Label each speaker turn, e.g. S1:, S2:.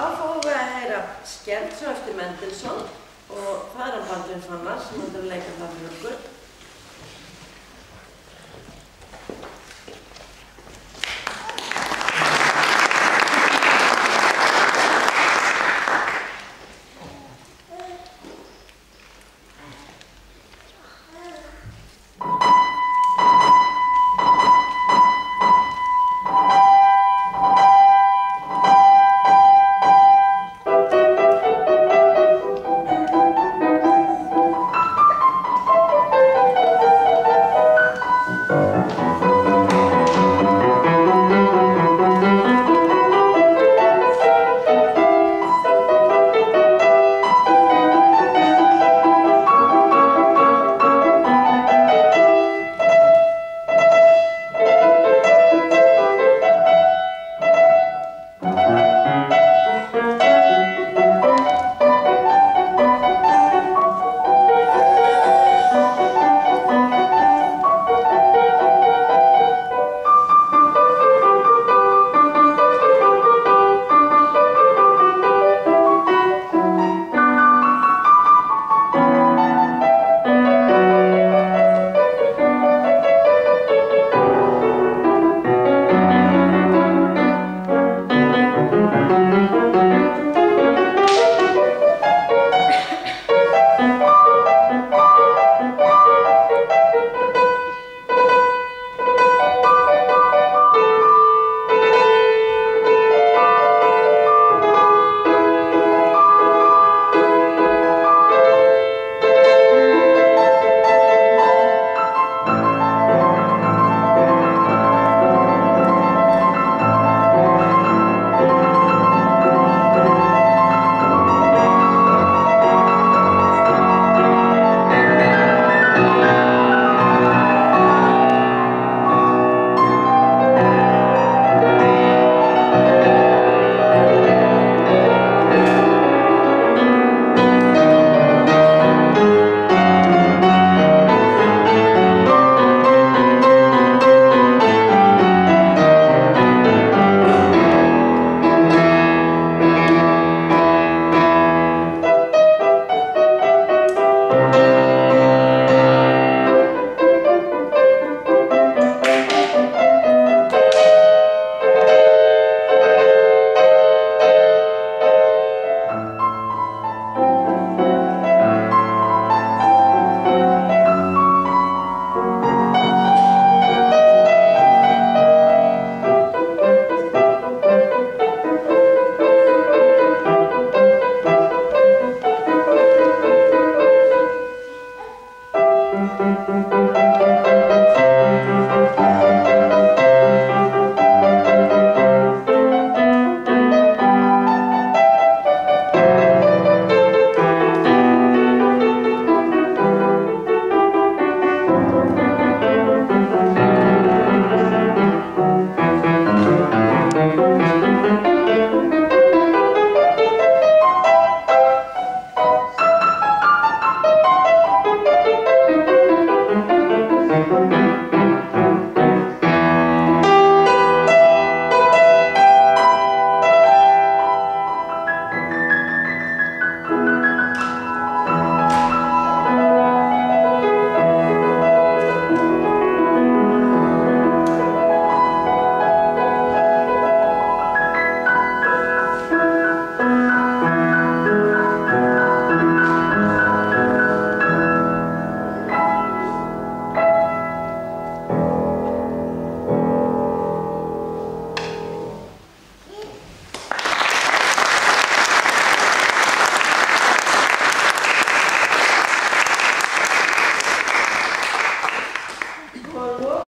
S1: þá fáum við að heyra Skerzo eftir Mendelssohn og það er hann Baldvin Fannar sem hann er að leika það fyrir okkur.